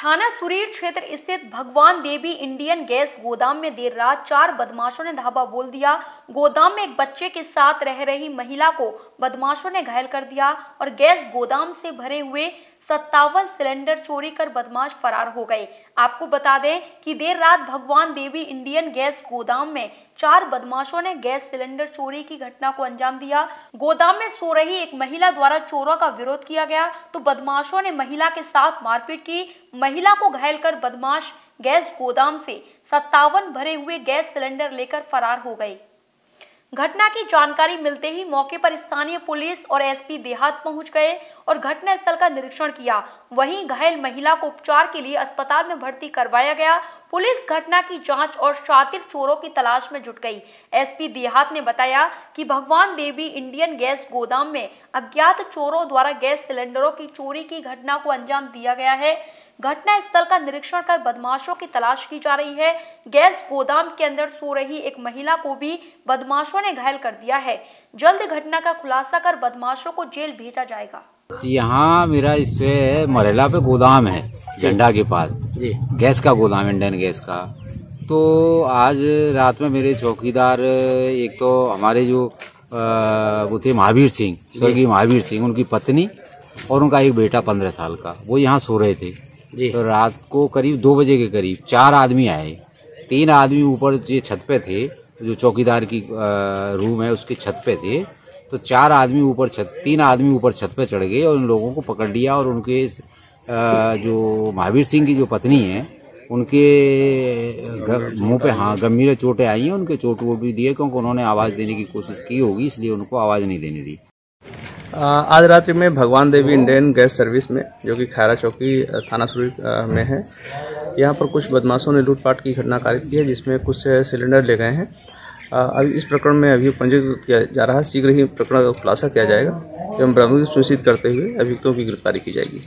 थाना सुरीर क्षेत्र स्थित भगवान देवी इंडियन गैस गोदाम में देर रात चार बदमाशों ने धाबा बोल दिया। गोदाम में एक बच्चे के साथ रह रही महिला को बदमाशों ने घायल कर दिया और गैस गोदाम से भरे हुए सत्तावन सिलेंडर चोरी कर बदमाश फरार हो गए। आपको बता दें कि देर रात भगवान देवी इंडियन गैस गोदाम में चार बदमाशों ने गैस सिलेंडर चोरी की घटना को अंजाम दिया। गोदाम में सो रही एक महिला द्वारा चोरों का विरोध किया गया। तो बदमाशों ने महिला के साथ मारपीट की। महिला को घायल कर बदमाश गैस गोदाम से सत्तावन भरे हुए गैस सिलेंडर लेकर फरार हो गए। घटना की जानकारी मिलते ही मौके पर स्थानीय पुलिस और एसपी देहात पहुँच गए और घटना स्थल का निरीक्षण किया। वहीं घायल महिला को उपचार के लिए अस्पताल में भर्ती करवाया गया। पुलिस घटना की जाँच और शातिर चोरों की तलाश में जुट गई। एसपी देहात ने बताया कि भगवान देवी इंडियन गैस गोदाम में अज्ञात चोरों द्वारा गैस सिलेंडरों की चोरी की घटना को अंजाम दिया गया है। घटना स्थल का निरीक्षण कर बदमाशों की तलाश की जा रही है। गैस गोदाम के अंदर सो रही एक महिला को भी बदमाशों ने घायल कर दिया है। जल्द घटना का खुलासा कर बदमाशों को जेल भेजा जाएगा। यहाँ मेरा इस पे मरेला पे गोदाम है झंडा के पास। गैस का गोदाम इंडियन गैस का। तो आज रात में मेरे चौकीदार एक तो हमारे जो वो थे महावीर सिंह स्वर्गीय महावीर सिंह उनकी पत्नी और उनका एक बेटा पंद्रह साल का वो यहाँ सो रहे थे। तो रात को करीब दो बजे के करीब चार आदमी आए। तीन आदमी ऊपर जो छत पे थे, जो चौकीदार की रूम है, उसके छत पे थे। तो चार आदमी ऊपर छत, तीन आदमी ऊपर छत पे चढ़ गए और उन लोगों को पकड़ लिया और उनके जो महावीर सिंह की जो पत्नी है, उनके मुँह पे हाँ गंभीर चोटें आई हैं, उनके चोट वोट भी दिए क्योंकि उन्होंने आवाज़ देने की कोशिश की होगी, इसलिए उनको आवाज़ नहीं देने दी। आज रात्रि में भगवान देवी इंडियन गैस सर्विस में, जो कि खैरा चौकी थाना सुरी में है। यहाँ पर कुछ बदमाशों ने लूटपाट की घटना कारित की है, जिसमें कुछ सिलेंडर ले गए हैं। अभी इस प्रकरण में अभी पंजीकृत किया जा रहा है। शीघ्र ही प्रकरण का खुलासा किया जाएगा, एवं ब्राह्मण सुनिश्चित करते हुए अभियुक्तों की गिरफ्तारी की जाएगी।